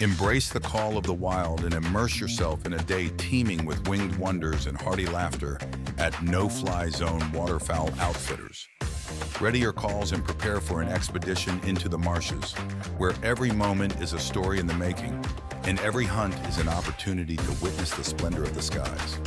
Embrace the call of the wild and immerse yourself in a day teeming with winged wonders and hearty laughter at No Fly Zone Waterfowl Outfitters. Ready your calls and prepare for an expedition into the marshes, where every moment is a story in the making, and every hunt is an opportunity to witness the splendor of the skies.